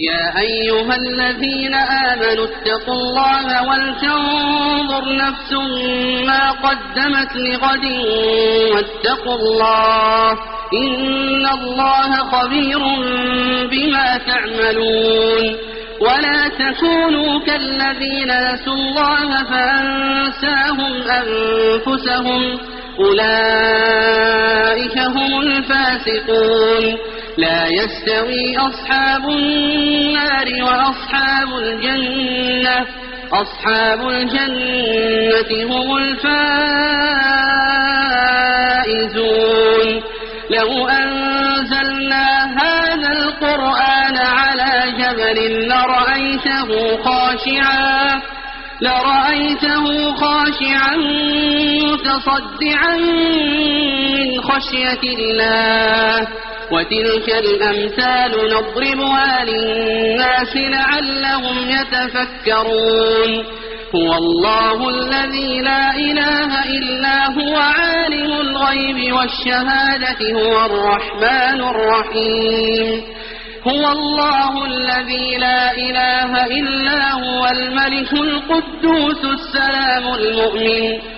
يا أيها الذين آمنوا اتقوا الله ولتنظر نفس ما قدمت لغد واتقوا الله إن الله خبير بما تعملون ولا تكونوا كالذين نسوا الله فأنساهم أنفسهم أولئك هم الفاسقون لا يستوي أصحاب النار وأصحاب الجنة أصحاب الجنة هم الفائزون. لو أنزلنا هذا القرآن على جبل لرأيته خاشعا لرأيته خاشعا متصدعا من خشية الله. وتلك الأمثال نضربها للناس لعلهم يتفكرون. هو الله الذي لا إله إلا هو عالم الغيب والشهادة هو الرحمن الرحيم. هو الله الذي لا إله إلا هو الملك القدوس السلام المؤمن.